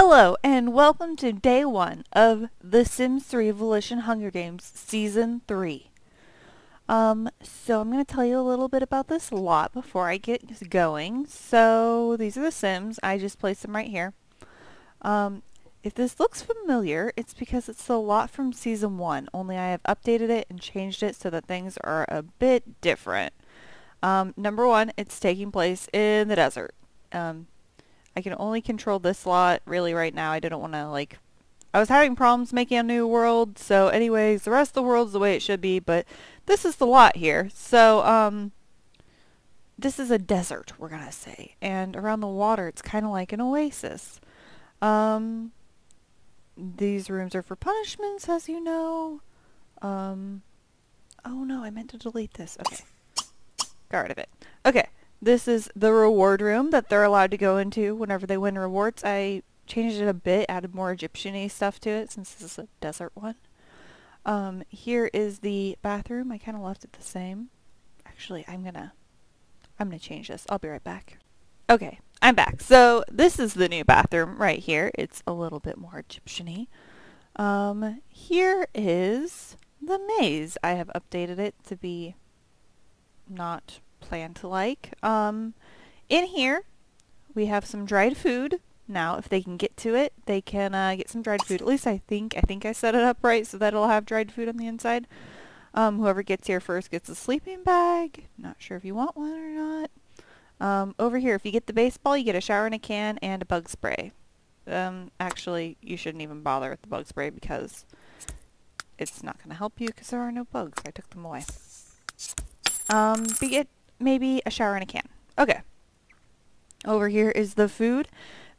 Hello and welcome to day one of The Sims 3 Volition Hunger Games Season 3. Um, so I'm going to tell you a little bit about this lot before I get going. So these are the Sims. I just placed them right here. Um, if this looks familiar, it's because it's the lot from Season 1, only I have updated it and changed it so that things are a bit different. Um, number one, it's taking place in the desert. Um, I can only control this lot really right now. I didn't want to like I was having problems making a new world, so anyways, the rest of the world's the way it should be, but this is the lot here. So, um this is a desert, we're going to say. And around the water, it's kind of like an oasis. Um these rooms are for punishments, as you know. Um oh no, I meant to delete this. Okay. Got rid of it. Okay. This is the reward room that they're allowed to go into whenever they win rewards. I changed it a bit, added more Egyptian-y stuff to it since this is a desert one. Um, here is the bathroom. I kind of left it the same. Actually, I'm gonna, I'm gonna change this. I'll be right back. Okay, I'm back. So this is the new bathroom right here. It's a little bit more Egyptian-y. Um, here is the maze. I have updated it to be not plant like. Um, in here, we have some dried food. Now, if they can get to it, they can uh, get some dried food. At least I think. I think I set it up right so that it'll have dried food on the inside. Um, whoever gets here first gets a sleeping bag. Not sure if you want one or not. Um, over here, if you get the baseball, you get a shower in a can and a bug spray. Um, actually, you shouldn't even bother with the bug spray because it's not going to help you because there are no bugs. I took them away. Um, but get maybe a shower in a can. Okay. Over here is the food.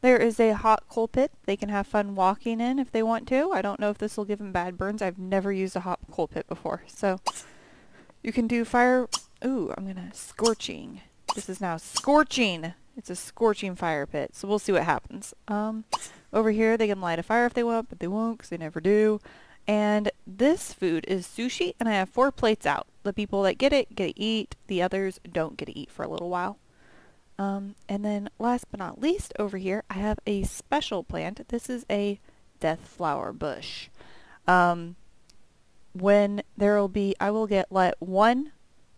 There is a hot coal pit they can have fun walking in if they want to. I don't know if this will give them bad burns. I've never used a hot coal pit before. So you can do fire... Ooh, I'm going to... Scorching. This is now scorching. It's a scorching fire pit. So we'll see what happens. Um, over here they can light a fire if they want, but they won't because they never do. And this food is sushi, and I have four plates out. The people that get it get to eat. The others don't get to eat for a little while. Um, and then last but not least, over here, I have a special plant. This is a death flower bush. Um, when there will be, I will get, let one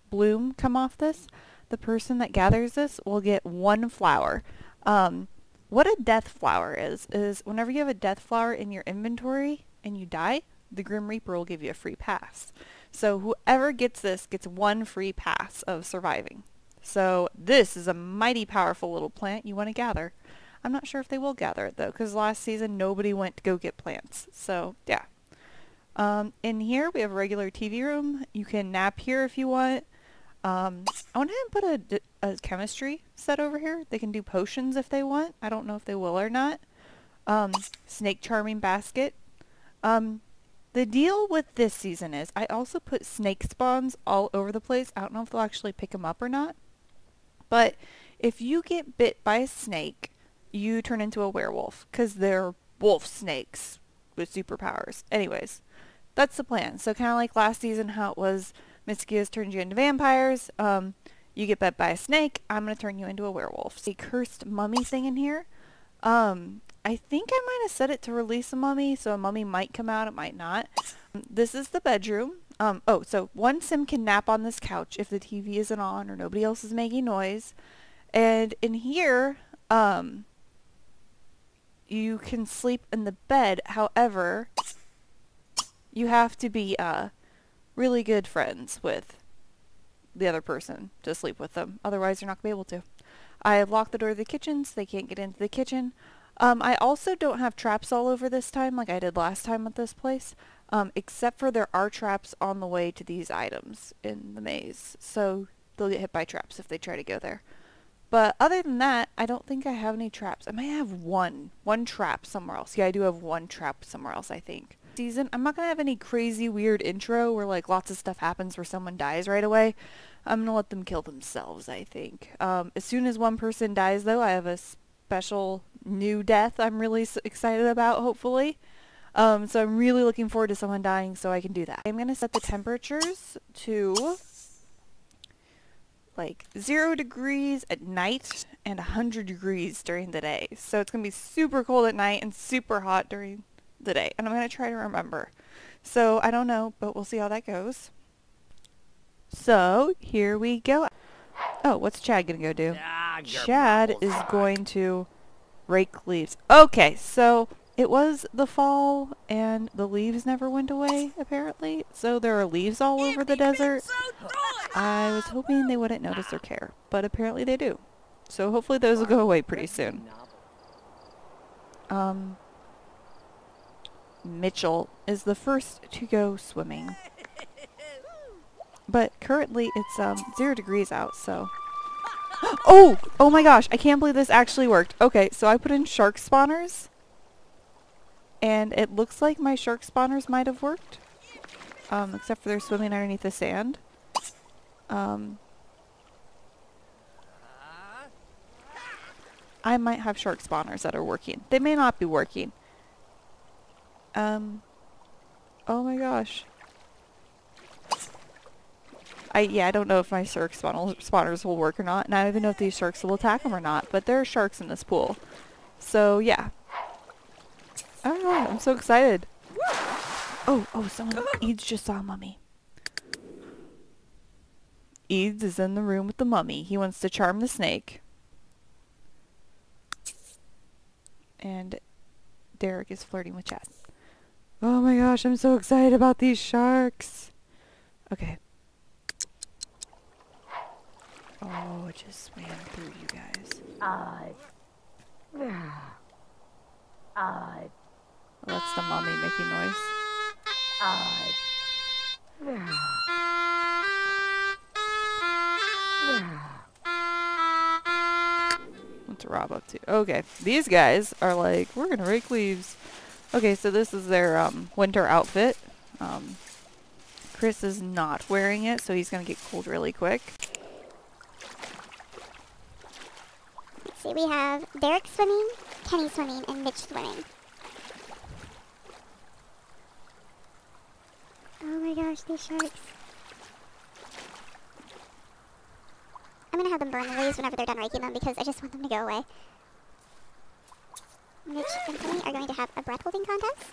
bloom come off this. The person that gathers this will get one flower. Um, what a death flower is, is whenever you have a death flower in your inventory and you die, the Grim Reaper will give you a free pass. So whoever gets this gets one free pass of surviving. So this is a mighty powerful little plant you want to gather. I'm not sure if they will gather it though, because last season nobody went to go get plants. So yeah. Um, in here we have a regular TV room. You can nap here if you want. Um, I want to put a, a chemistry set over here. They can do potions if they want. I don't know if they will or not. Um, snake charming basket. Um, the deal with this season is I also put snake spawns all over the place. I don't know if they'll actually pick them up or not. But if you get bit by a snake, you turn into a werewolf because they're wolf snakes with superpowers. Anyways, that's the plan. So kind of like last season how it was mosquitoes turned you into vampires. Um, you get bit by a snake, I'm going to turn you into a werewolf. A cursed mummy thing in here. Um, I think I might have set it to release a mummy, so a mummy might come out, it might not. This is the bedroom. Um, oh, so one sim can nap on this couch if the TV isn't on or nobody else is making noise. And in here, um, you can sleep in the bed. However, you have to be uh, really good friends with the other person to sleep with them. Otherwise, you're not going to be able to. I have locked the door to the kitchen so they can't get into the kitchen. Um, I also don't have traps all over this time like I did last time at this place, um, except for there are traps on the way to these items in the maze, so they'll get hit by traps if they try to go there. But other than that, I don't think I have any traps. I might have one, one trap somewhere else. Yeah, I do have one trap somewhere else, I think. Season, I'm not going to have any crazy weird intro where like lots of stuff happens where someone dies right away. I'm going to let them kill themselves, I think. Um, as soon as one person dies, though, I have a special new death I'm really excited about, hopefully. Um, so I'm really looking forward to someone dying so I can do that. I'm going to set the temperatures to like zero degrees at night and 100 degrees during the day. So it's going to be super cold at night and super hot during the day. And I'm going to try to remember. So I don't know, but we'll see how that goes. So here we go. Oh, what's Chad going to go do? Chad is going to rake leaves. Okay, so it was the fall and the leaves never went away, apparently. So there are leaves all over the desert. I was hoping they wouldn't notice or care, but apparently they do. So hopefully those will go away pretty soon. Um, Mitchell is the first to go swimming. But currently it's um, zero degrees out, so... Oh! Oh my gosh, I can't believe this actually worked. Okay, so I put in shark spawners. And it looks like my shark spawners might have worked. Um, except for they're swimming underneath the sand. Um, I might have shark spawners that are working. They may not be working. Um, oh my gosh. I yeah, I don't know if my shark spawners will work or not, and I don't even know if these sharks will attack them or not, but there are sharks in this pool. So, yeah. Oh, I'm so excited. Oh, oh, someone, Eads just saw a mummy. Eads is in the room with the mummy. He wants to charm the snake. And Derek is flirting with Chad. Oh my gosh, I'm so excited about these sharks. Okay. Oh, it just swam through you guys. I. I. Well, that's the mummy making noise. I. What's Rob up to? Okay, these guys are like, we're gonna rake leaves. Okay, so this is their um, winter outfit. Um, Chris is not wearing it, so he's gonna get cold really quick. We have Derek swimming, Kenny swimming, and Mitch swimming. Oh my gosh, these sharks. I'm gonna have them burn the leaves whenever they're done raking them because I just want them to go away. Mitch and Kenny are going to have a breath holding contest.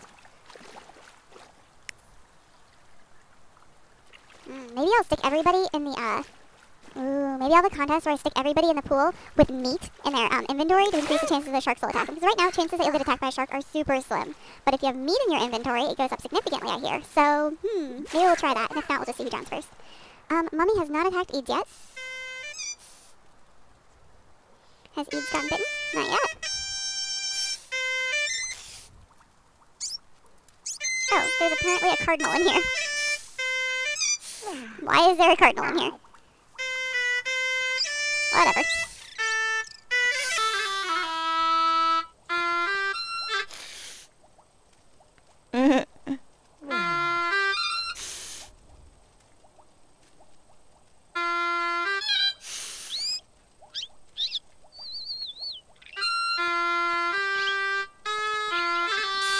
Mm, maybe I'll stick everybody in the uh, Ooh, maybe I'll have a contest where I stick everybody in the pool with meat in their um, inventory to increase the chances the sharks will attack them. Because right now, chances that you'll get attacked by a shark are super slim. But if you have meat in your inventory, it goes up significantly, I hear. So, hmm, maybe we'll try that. And if not, we'll just see who drowns first. Um, Mummy has not attacked Eads yet. Has Eads gotten bitten? Not yet. Oh, there's apparently a cardinal in here. Why is there a cardinal in here? Whatever.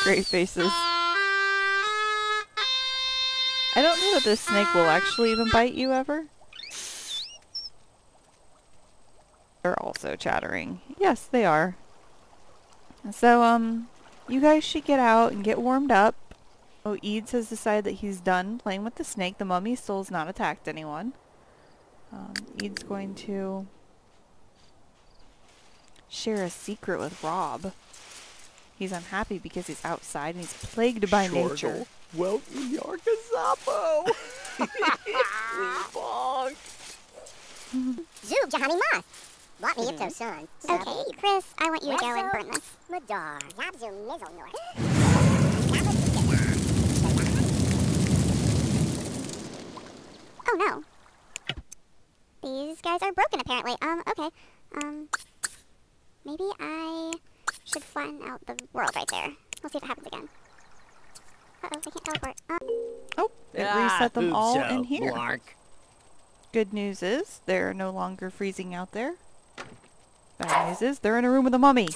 Great faces. I don't know that this snake will actually even bite you ever. They're also chattering. Yes, they are. So, um, you guys should get out and get warmed up. Oh, Eads has decided that he's done playing with the snake. The mummy still has not attacked anyone. Um, Eads going to share a secret with Rob. He's unhappy because he's outside and he's plagued by Shorgle, nature. Welcome, Yarkazapo! we bonked! Zoob Jahani Moth. Lot me ipto son. Okay, Chris, I want you to go and burn this. Madar. Zabzu Mizzle North. Oh no. These guys are broken apparently. Um, okay. Um, maybe I should flatten out the world right there. We'll see if it happens again. Uh-oh, I can't teleport. Um, Oh, it Ah, reset them all Oopso, in here. Blark. Good news is they're no longer freezing out there. Bad news is they're in a room with a mummy.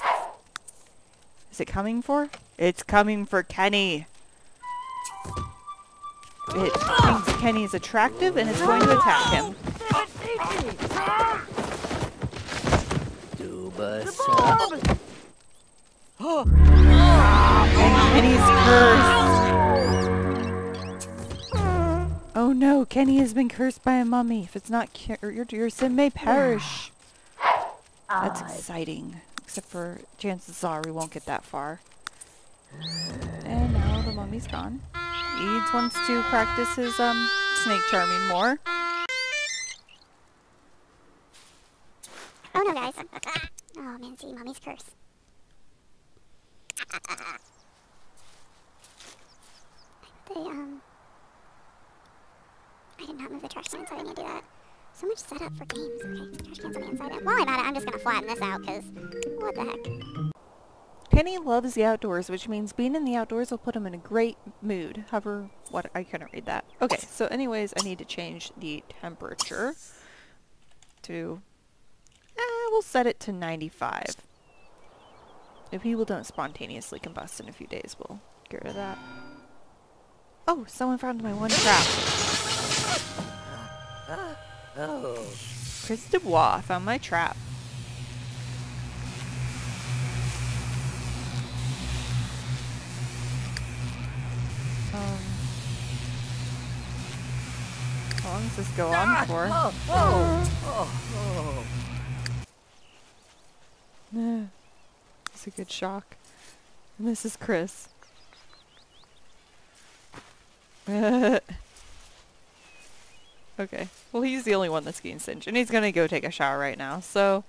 Is it coming for? It's coming for Kenny. It thinks Kenny is attractive and is going to attack him. Bulbasaur. Kenny's cursed. Oh no, Kenny has been cursed by a mummy. If it's not cu- your, your sin may perish. That's exciting. Except for chances are we won't get that far. And now the mummy's gone. Eads wants to practice his um snake charming more. Oh no, guys. Oh man, see, mommy's curse. They, um... I did not move the trash can inside, I to do that. So much setup for games. Okay, trash can's on the inside. While I'm at it, I'm just gonna flatten this out, because what the heck. Kenny loves the outdoors, which means being in the outdoors will put him in a great mood. However, what I couldn't read that. Okay, so anyways, I need to change the temperature to. Eh, we'll set it to 95. If people don't spontaneously combust in a few days, we'll get rid of that. Oh, someone found my one trap. Oh. Chris Dubois found my trap. Um, how long does this go on for? Oh, oh, oh, oh. It's a good shock. And this is Chris. okay. Well, he's the only one that's getting singed, and he's gonna go take a shower right now, so...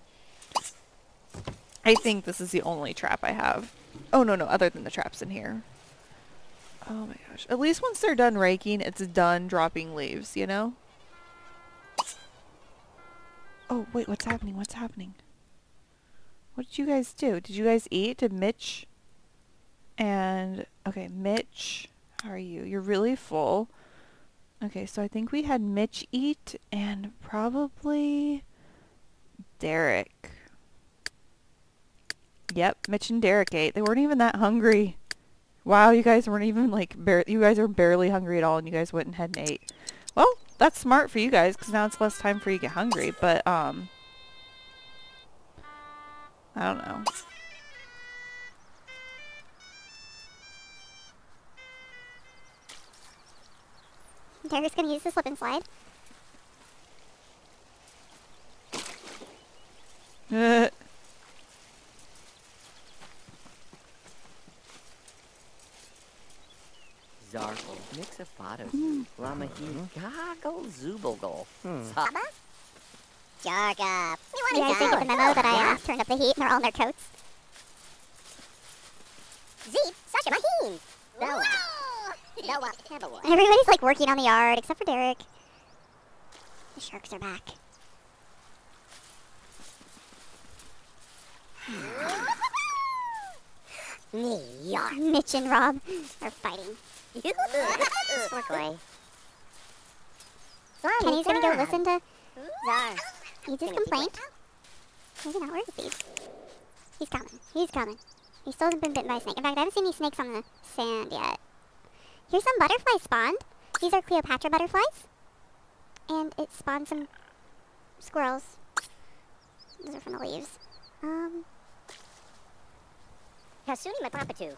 I think this is the only trap I have. Oh, no, no, other than the traps in here. Oh my gosh. At least once they're done raking, it's done dropping leaves, you know? Oh, wait, what's happening? What's happening? What did you guys do? Did you guys eat? Did Mitch and okay, Mitch, how are you? You're really full. Okay, so I think we had Mitch eat and probably Derek. Yep, Mitch and Derek ate. They weren't even that hungry. Wow, you guys weren't even like you guys are barely hungry at all and you guys went ahead and ate. Well, that's smart for you guys cuz now it's less time for you to get hungry, but um I don't know. Derek's gonna use the slip and slide. Zarkle, Mixofato, Lamahi, Goggle, Zubogle. Baba? Jark up. You You want guys didn't get the memo that I uh, turned up the heat and they're all in their coats? Zeep, Sasha Maheen. Everybody's like working on the yard except for Derek. The sharks are back. Me. Mitch and Rob are fighting. Sparkly. Kenny's gonna go listen to. Eads' complaint. Maybe not. He? He's coming. He's coming. He still hasn't been bitten by a snake. In fact, I haven't seen any snakes on the sand yet. Here's some butterflies spawned. These are Cleopatra butterflies. And it spawned some squirrels. Those are from the leaves. Um, Kasuni Matapatu.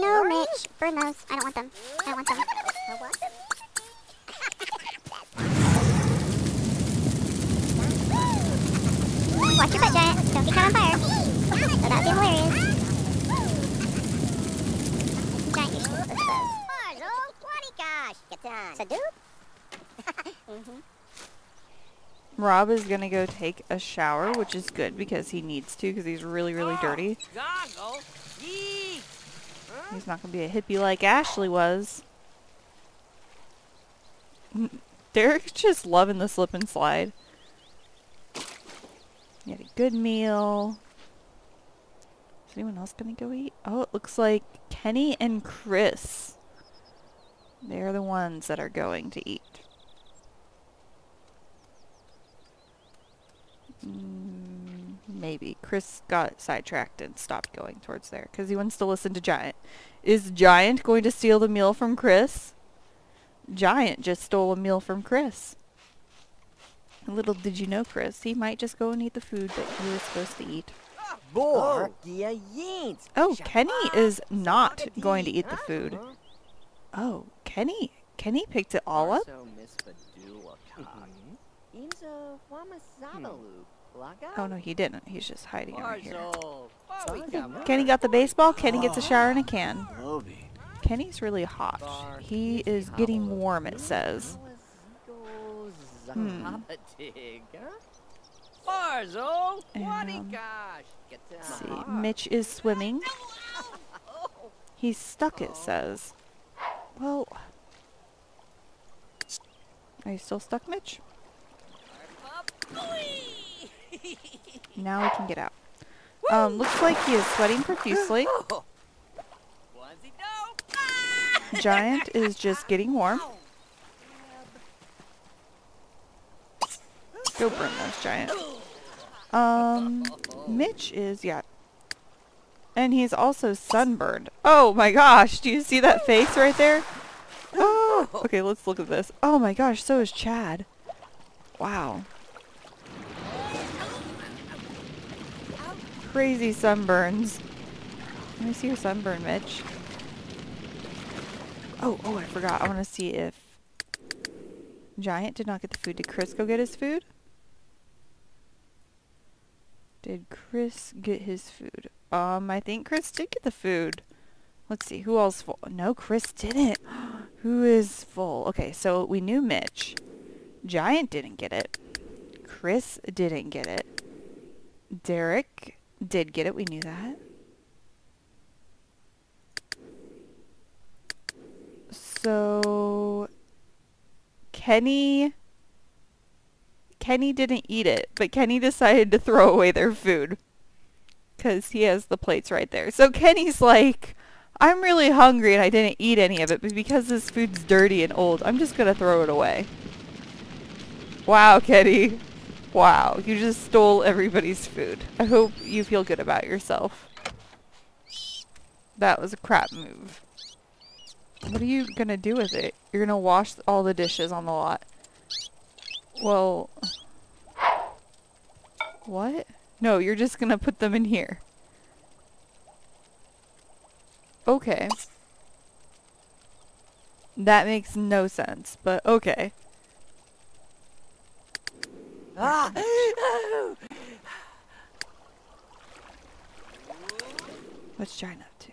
No, Mitch. Burn those. I don't want them. I don't want them. I want them. Watch your butt, Giant. Don't get caught on fire. So that'd be hilarious. Giant, you should look at those. Marzo, Wanikash. Katan. Sadu? Rob is gonna go take a shower, which is good because he needs to because he's really, really dirty. He's not gonna be a hippie like Ashley was. Derek's just loving the slip and slide. He had a good meal. Is anyone else gonna go eat? Oh, it looks like Kenny and Chris. They're the ones that are going to eat. Mm, maybe. Chris got sidetracked and stopped going towards there because he wants to listen to Giant. Is Giant going to steal the meal from Chris? Giant just stole a meal from Chris. Little did you know, Chris, he might just go and eat the food that you were supposed to eat. Bor, gia yeens. Oh, oh Kenny is not going to eat the food. Oh, Kenny. Kenny picked it all up? So Miss Badula Cog. Imza Wamasabalu. Hmm. Laga? Oh, no, he didn't. He's just hiding over here. Barzo. Barzo. Kenny got the baseball. Kenny gets a ah. shower in a can. Kenny's really hot. He is getting warm, it says. Hmm. Barzo. Um, Wadikash. Get Let's to see. Mitch is swimming. He's stuck, it says. Well... Are you still stuck, Mitch? Now we can get out. Um, looks like he is sweating profusely. Giant is just getting warm. Go burn those, Giant. Um, Mitch is, yeah. And he's also sunburned. Oh my gosh, do you see that face right there? Oh, okay, let's look at this. Oh my gosh, so is Chad. Wow. Crazy sunburns. Let me see your sunburn, Mitch. Oh, oh, I forgot. I want to see if Giant did not get the food. Did Chris go get his food? Did Chris get his food? Um, I think Chris did get the food. Let's see, who else full? No, Chris didn't. who is full? Okay, so we knew Mitch. Giant didn't get it. Chris didn't get it. Derek did get it. We knew that. So Kenny Kenny didn't eat it, but Kenny decided to throw away their food cuz he has the plates right there. So Kenny's like, I'm really hungry and I didn't eat any of it, but because this food's dirty and old, I'm just going to throw it away. Wow, Kenny. Wow, you just stole everybody's food. I hope you feel good about yourself. That was a crap move. What are you gonna do with it? You're gonna wash all the dishes on the lot. Well... What? No, you're just gonna put them in here. Okay. That makes no sense, but okay. Ah. What's Giant up to?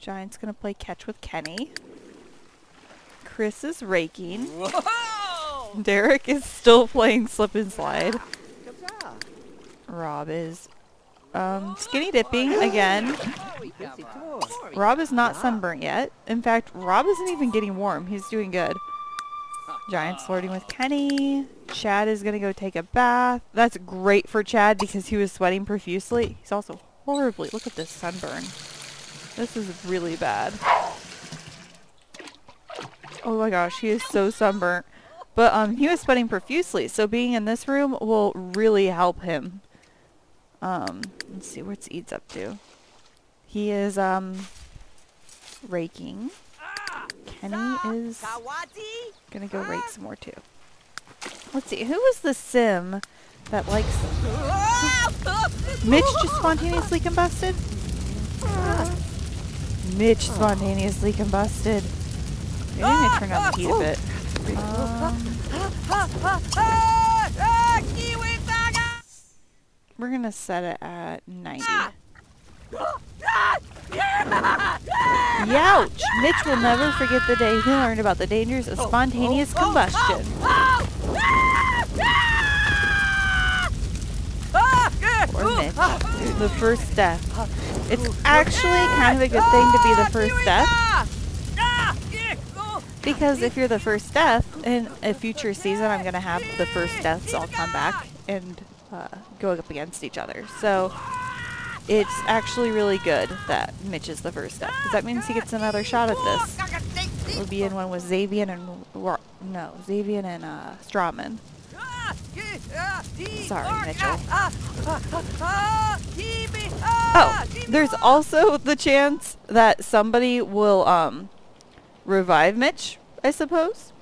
Giant's gonna play catch with Kenny. Chris is raking. Whoa! Derek is still playing slip and slide. Rob is um, skinny dipping again. Rob is not sunburnt yet. In fact, Rob isn't even getting warm. He's doing good. Giant's flirting with Kenny. Chad is gonna go take a bath. That's great for Chad because he was sweating profusely. He's also horribly. Look at this sunburn. This is really bad. Oh my gosh, he is so sunburnt. But um, he was sweating profusely, so being in this room will really help him. Um, let's see what's Eads up to. He is um raking. Kenny is gonna go rake some more too. Let's see, who was the sim that likes Mitch just spontaneously combusted? Mitch spontaneously combusted. Maybe gonna turn down the heat a bit. Um, we're gonna set it at 90. Youch! Mitch will never forget the day he learned about the dangers of spontaneous combustion. Poor Mitch. The first death. It's actually kind of a good thing to be the first death. Because if you're the first death, in a future season I'm going to have the first deaths all come back and uh, go up against each other. So it's actually really good that Mitch is the first death. Because that means he gets another shot at this. We'll be in one with Xavian and... No, Xavian and uh, Strawman. Sorry, Mitchell. Oh, there's also the chance that somebody will um revive Mitch, I suppose.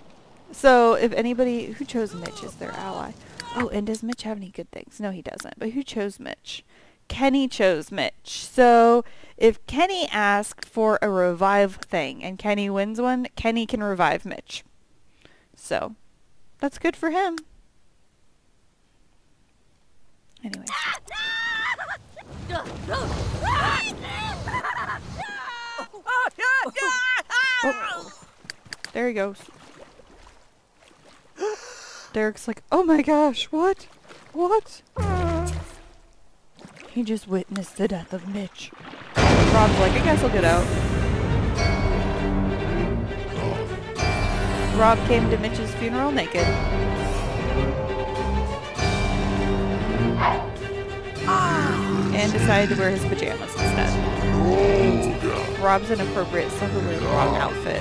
So if anybody who chose Mitch as their ally. Oh, and does Mitch have any good things? No, he doesn't. But who chose Mitch? Kenny chose Mitch. So if Kenny asked for a revive thing and Kenny wins one, Kenny can revive Mitch. So that's good for him. Anyway. Oh. There he goes. Derek's like, oh my gosh, what? What? He just witnessed the death of Mitch. Rob's like, I guess I'll get out. Rob came to Mitch's funeral naked. Ah. And decided to wear his pajamas instead. Oh, Rob's inappropriate, so he'll wear the wrong outfit.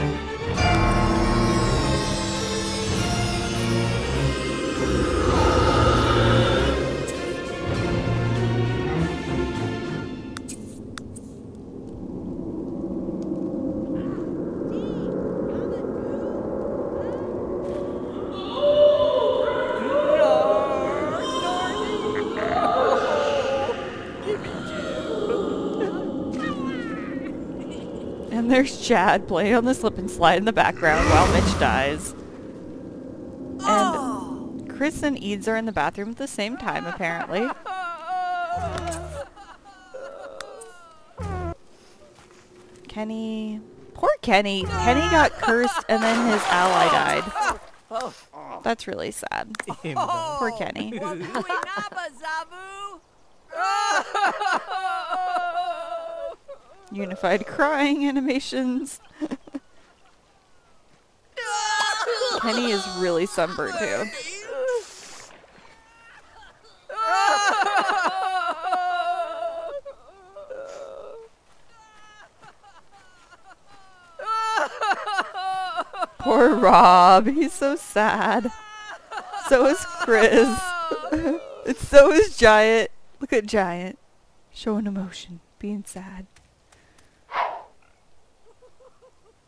And there's Chad playing on the slip and slide in the background while Mitch dies. And Chris and Eads are in the bathroom at the same time, apparently. Kenny... Poor Kenny. Kenny got cursed and then his ally died. That's really sad. Poor Kenny. Unified crying animations. Kenny is really sunburned too. Poor Rob. He's so sad. So is Chris. and so is Giant. Look at Giant. Showing emotion. Being sad.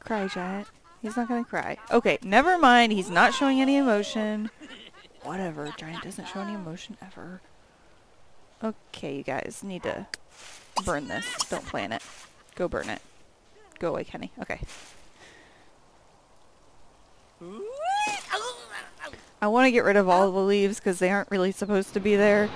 Cry, Giant. He's not gonna cry. Okay, never mind. He's not showing any emotion. Whatever. Giant doesn't show any emotion ever. Okay, you guys need to burn this. Don't plan it. Go burn it. Go away, Kenny. Okay. I want to get rid of all the leaves because they aren't really supposed to be there.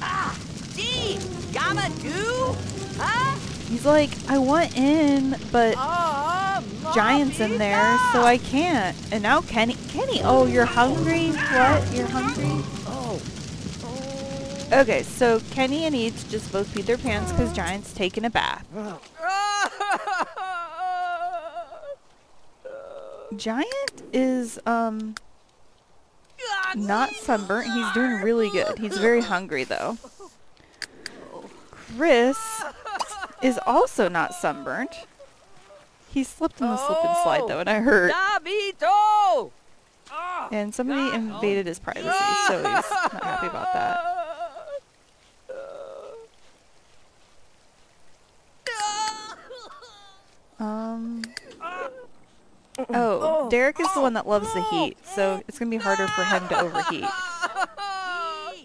Ah! Gee, gamma do? Huh? He's like, I want in, but Oh, Giant's in there, so I can't. And now Kenny, Kenny, oh, you're hungry? What? You're hungry? Oh. Okay, so Kenny and Eads just both peed their pants because Giant's taking a bath. Giant is, um, not sunburnt. He's doing really good. He's very hungry, though. Chris is also not sunburnt. He slipped in the slip and slide, though, and I heard. Dabito! And somebody invaded his privacy, so he's not happy about that. Um. Oh, Derek is the one that loves the heat, so it's gonna be harder for him to overheat.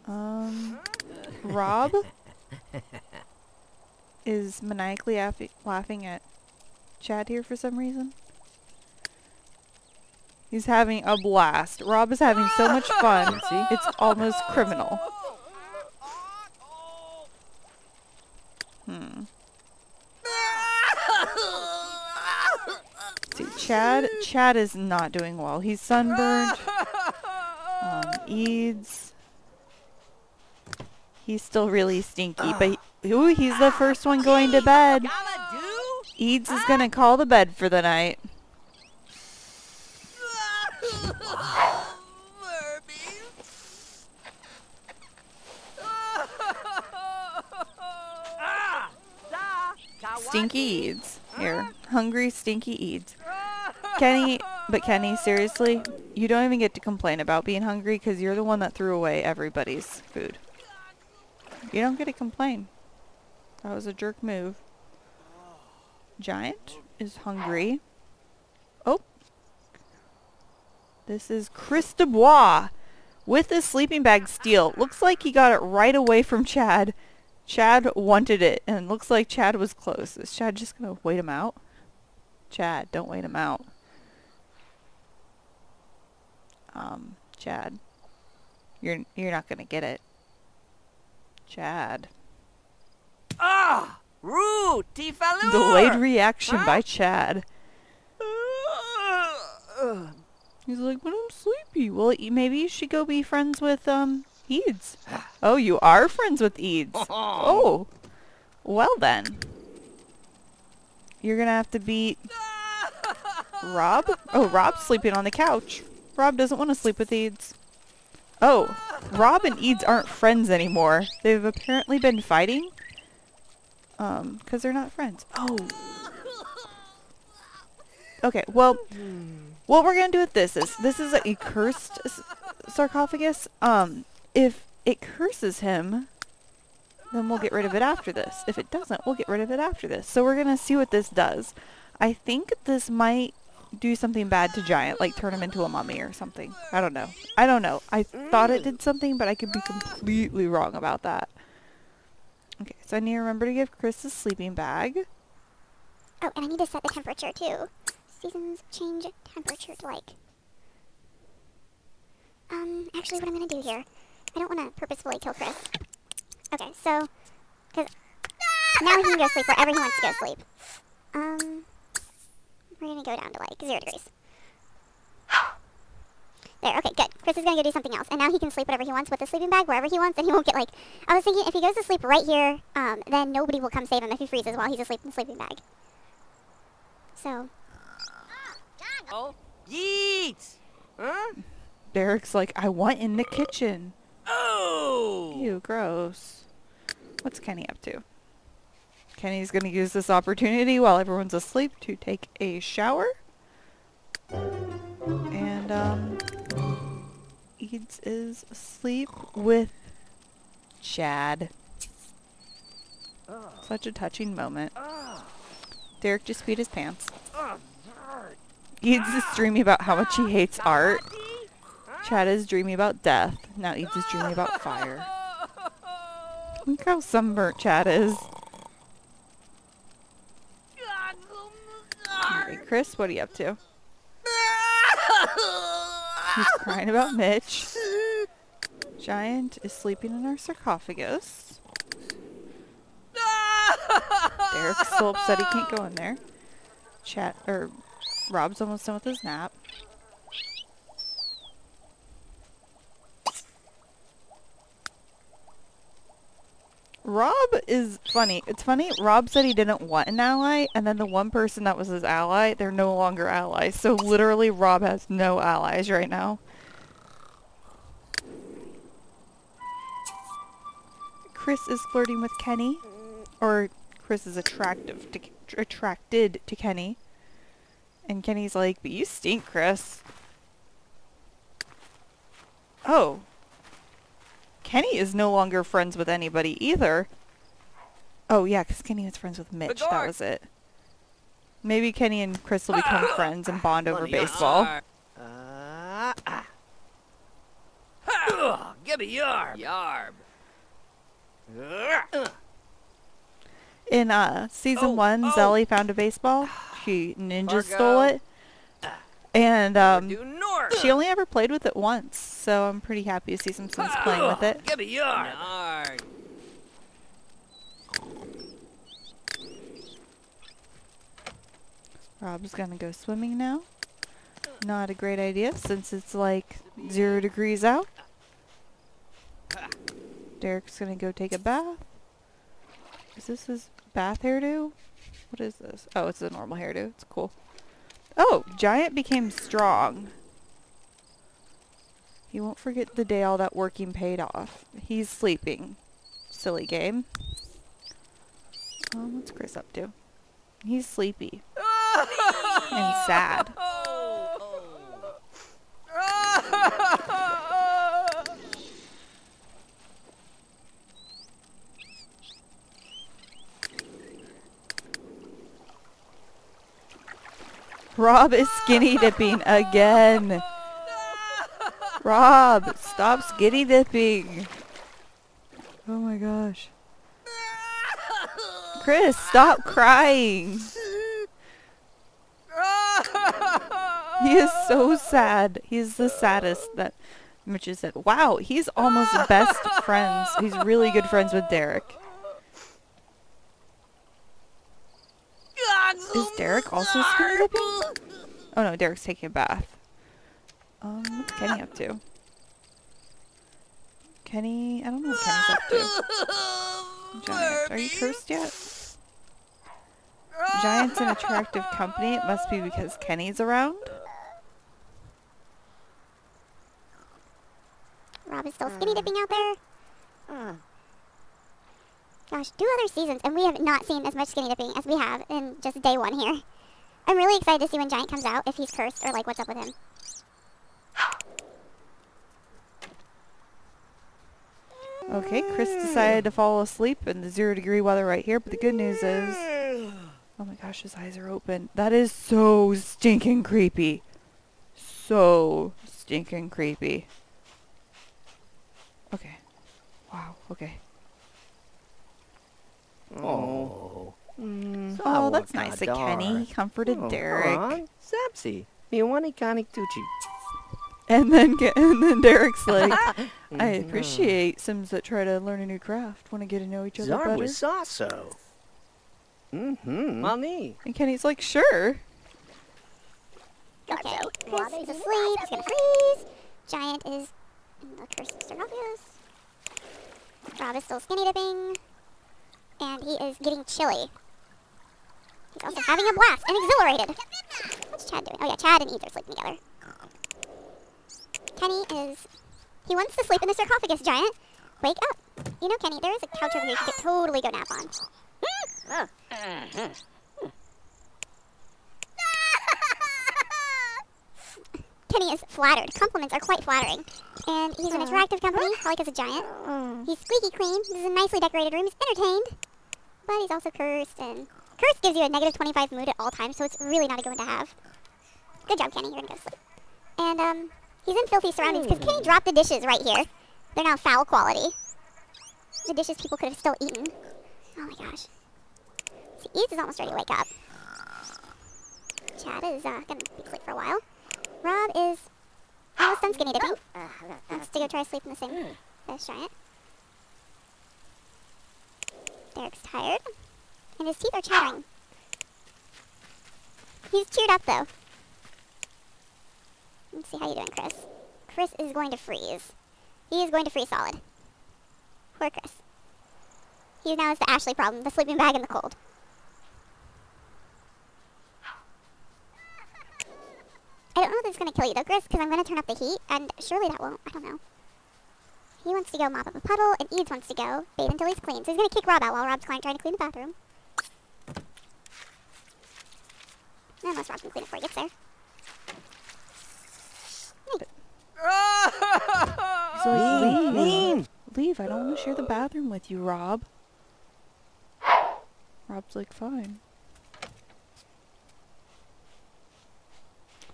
Um, Rob is maniacally laughing at Chad here for some reason. He's having a blast. Rob is having so much fun. It's almost criminal. Hmm. See, Chad, Chad is not doing well. He's sunburned. Um, Eads. He's still really stinky, but he, ooh, he's the first one going to bed. Eads is gonna call the bed for the night. Stinky Eads. Here, hungry stinky Eads. Kenny, but Kenny, seriously, you don't even get to complain about being hungry because you're the one that threw away everybody's food. You don't get to complain. That was a jerk move. Giant is hungry. Oh. This is Chris Dubois with his sleeping bag steal. Looks like he got it right away from Chad. Chad wanted it, and it looks like Chad was close. Is Chad just gonna wait him out? Chad, don't wait him out. Um, Chad, you're you're not gonna get it. Chad. Ah! Tifalur! Delayed reaction Huh? by Chad. He's like, but I'm sleepy. Well, maybe you should go be friends with, um, Eads. Oh, you are friends with Eads. Oh. Well then. You're gonna have to beat Rob? Oh, Rob's sleeping on the couch. Rob doesn't want to sleep with Eads. Oh, Rob and Eads aren't friends anymore. They've apparently been fighting. Um, because they're not friends. Oh. Okay, well, what we're gonna do with this is this is a cursed s- sarcophagus. Um, if it curses him, then we'll get rid of it after this. If it doesn't, we'll get rid of it after this. So we're gonna see what this does. I think this might do something bad to Giant, like turn him into a mummy or something. I don't know. I don't know. I thought it did something, but I could be completely wrong about that. Okay, so I need to remember to give Chris a sleeping bag. Oh, and I need to set the temperature too. Seasons change temperature to like. Um, actually, what I'm gonna do here, I don't want to purposefully kill Chris. Okay, so, cause now he can go sleep wherever he wants to go sleep. Um, we're gonna go down to like zero degrees. There, okay, good. Chris is gonna go do something else, and now he can sleep whatever he wants with the sleeping bag wherever he wants, and he won't get like. I was thinking if he goes to sleep right here, um, then nobody will come save him if he freezes while he's asleep in the sleeping bag. So, Oh, yeet! Huh? Derek's like, I want in the kitchen. Oh! Ew, gross. What's Kenny up to? Kenny's gonna use this opportunity while everyone's asleep to take a shower. And, um, Eads is asleep with Chad. Such a touching moment. Derek just peed his pants. Eads is dreaming about how much he hates art. Chad is dreaming about death. Now Eads is dreaming about fire. Look how sunburnt Chad is. Alright, Chris, what are you up to? He's crying about Mitch. Giant is sleeping in our sarcophagus. Derek's still upset he can't go in there. Chad or Rob's almost done with his nap. Rob is funny. It's funny. Rob said he didn't want an ally, and then the one person that was his ally, they're no longer allies. So literally, Rob has no allies right now. Chris is flirting with Kenny, or Chris is attractive to attracted to Kenny, and Kenny's like, "But you stink, Chris." Oh, Kenny is no longer friends with anybody either. Oh yeah, because Kenny was friends with Mitch. That was it. Maybe Kenny and Chris will become friends and bond over baseball. Uh, ah. Ha! Give me yarb. Yarb. Uh, In uh season Oh, one, oh. Zelly found a baseball. She ninja stole it, and um, north. she only ever played with it once. So I'm pretty happy to see Simpsons playing with it. Give me yarb. Yarb. Rob's gonna go swimming now. Not a great idea since it's like zero degrees out. Derek's gonna go take a bath. Is this his bath hairdo? What is this? Oh, it's a normal hairdo. It's cool. Oh, Giant became strong. He won't forget the day all that working paid off. He's sleeping. Silly game. Um, what's Chris up to? He's sleepy and sad. Rob is skinny dipping again. Rob, stop skinny dipping. Oh my gosh. Chris, stop crying. He is so sad. He's the saddest that Mitch said. Wow, he's almost best friends. He's really good friends with Derek. Is Derek also skinny dipping? Oh no, Derek's taking a bath. Um, what's Kenny up to? Kenny, I don't know what Kenny's up to. Giant, are you cursed yet? Giant's an attractive company. It must be because Kenny's around. Rob is still skinny dipping out there. Gosh, two other seasons, and we have not seen as much skinny dipping as we have in just day one here. I'm really excited to see when Giant comes out, if he's cursed or like what's up with him. Okay, Chris decided to fall asleep in the zero degree weather right here, but the good news is... Oh my gosh, his eyes are open. That is so stinking creepy. So stinking creepy. Okay. Wow, okay. Oh. Oh, that's nice of Kenny. He comforted Derek. Sepsi. Mi wani kanik tuchi. And then get, and then Derek's like, I appreciate Sims that try to learn a new craft, want to get to know each other Zar better. was also. Mm-hmm. Mani. And Kenny's like, sure. Okay, Chris is asleep, he's gonna freeze. Giant is in the cursed sarcophagus. Rob is still skinny dipping. And he is getting chilly. He's also having a blast and exhilarated. What's Chad doing? Oh yeah, Chad and are sleeping together. Kenny is... He wants to sleep in the sarcophagus, Giant. Wake up. You know, Kenny, there is a couch over here you could totally go nap on. Kenny is flattered. Compliments are quite flattering. And he's an attractive company, probably because a giant. He's squeaky clean. This is a nicely decorated room. He's entertained. But he's also cursed, and cursed gives you a negative 25 mood at all times, so it's really not a good one to have. Good job, Kenny. You're gonna go to sleep. And, um, he's in filthy surroundings because Kenny dropped the dishes right here. They're now foul quality. The dishes people could have still eaten. Oh my gosh. See, Eads is almost ready to wake up. Chad is, uh, gonna be asleep for a while. Rob is almost done skinny dipping. Wants to go oh. uh, try to sleep in the same fish giant. Derek's tired. And his teeth are chattering. He's cheered up though. Let's see how you doing, Chris. Chris is going to freeze. He is going to freeze solid. Poor Chris. He now has the Ashley problem, the sleeping bag in the cold. Don't know if this is going to kill you though, Chris, because I'm going to turn up the heat, and surely that won't. I don't know. He wants to go mop up a puddle, and Eads wants to go bathe until he's clean. So he's going to kick Rob out while Rob's trying to clean the bathroom. Unless Rob can clean it before he gets there. He's like, leave. Mean. Leave. I don't want to share the bathroom with you, Rob. Rob's like, fine.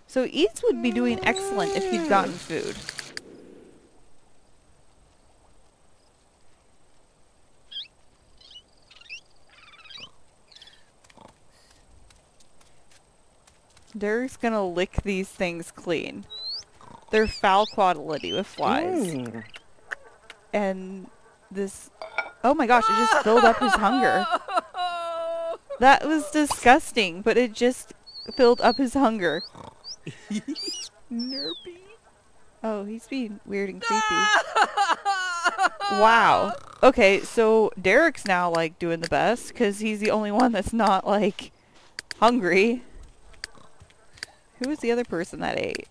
So Eads would be doing excellent if he'd gotten food. Derek's gonna lick these things clean. They're foul quality with flies. Mm. And this... Oh my gosh, it just filled up his hunger. That was disgusting, but it just filled up his hunger. Nerpy. Oh, he's being weird and creepy. Wow. Okay, so Derek's now like doing the best because he's the only one that's not like hungry. Who was the other person that ate?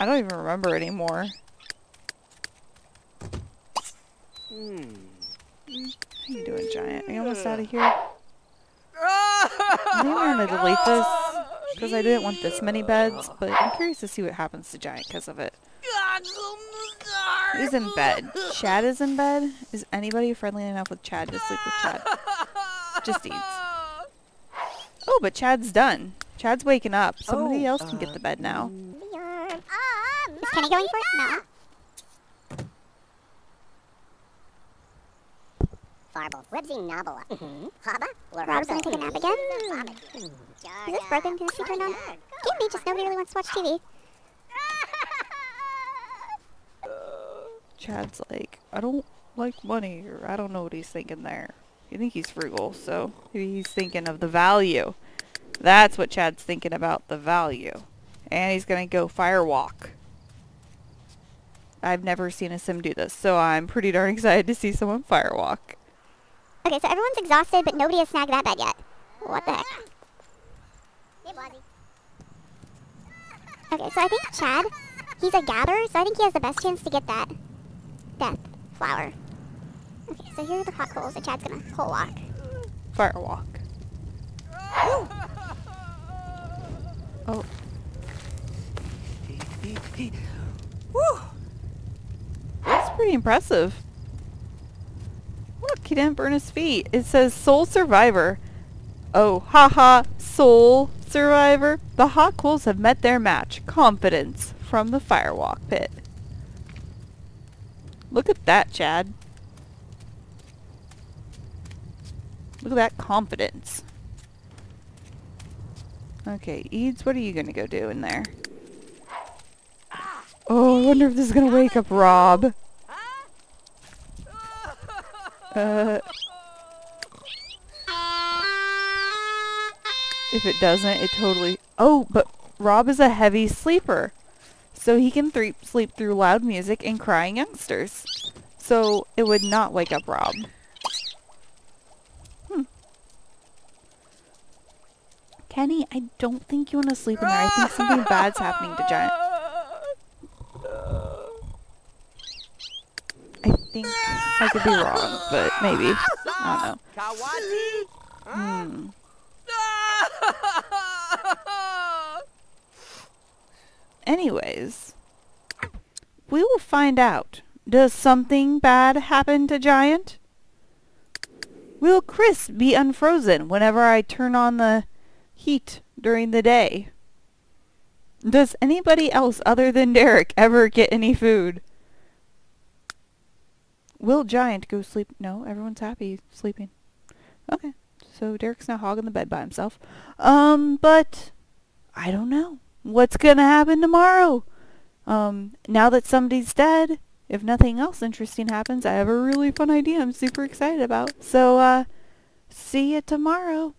I don't even remember anymore. Hmm. How you doing, Giant? Are you almost out of here? I think I'm gonna delete this because I didn't want this many beds, but I'm curious to see what happens to Giant because of it. He's in bed. Chad is in bed. Is anybody friendly enough with Chad to sleep with Chad? Just Eads. Oh, but Chad's done. Chad's waking up. Somebody Oh, else can get uh, the bed now. Yarb. Kenny going for it? No. Farble. Websy Nabala. Haba. Rob's gonna take a nap again? Is this broken? Can this be turned on? Can't be, just nobody really wants to watch TV. Chad's like, I don't like money, or I don't know what he's thinking there. I think he's frugal, so he's thinking of the value. That's what Chad's thinking about, the value. And he's gonna go firewalk. I've never seen a sim do this, so I'm pretty darn excited to see someone firewalk. Okay, so everyone's exhausted, but nobody has snagged that bed yet. What the heck? Okay, so I think Chad, he's a gatherer, so I think he has the best chance to get that death flower. Okay, so here are the hot coals that Chad's gonna coal walk. Firewalk. Oh, Woo! that's pretty impressive. Look, he didn't burn his feet. It says Soul Survivor. Oh, haha, Soul Survivor. The hot coals have met their match. Confidence from the firewalk pit. Look at that, Chad. Look at that confidence. Okay, Eads, what are you gonna go do in there? Oh, I wonder if this is gonna wake up Rob. Uh, if it doesn't, it totally... Oh, but Rob is a heavy sleeper. So he can sleep through loud music and crying youngsters. So it would not wake up Rob. Hmm. Kenny, I don't think you want to sleep in there. I think something bad's happening to Giant. I think I could be wrong, but maybe. I don't know. Hmm. Anyways, we will find out. Does something bad happen to Giant? Will Chris be unfrozen whenever I turn on the heat during the day? Does anybody else other than Derek ever get any food? Will Giant go sleep? No, everyone's happy sleeping. Okay, so Derek's now hogging the bed by himself. Um, but I don't know. What's gonna happen tomorrow? Um, now that somebody's dead, if nothing else interesting happens, I have a really fun idea I'm super excited about. So, uh, see you tomorrow.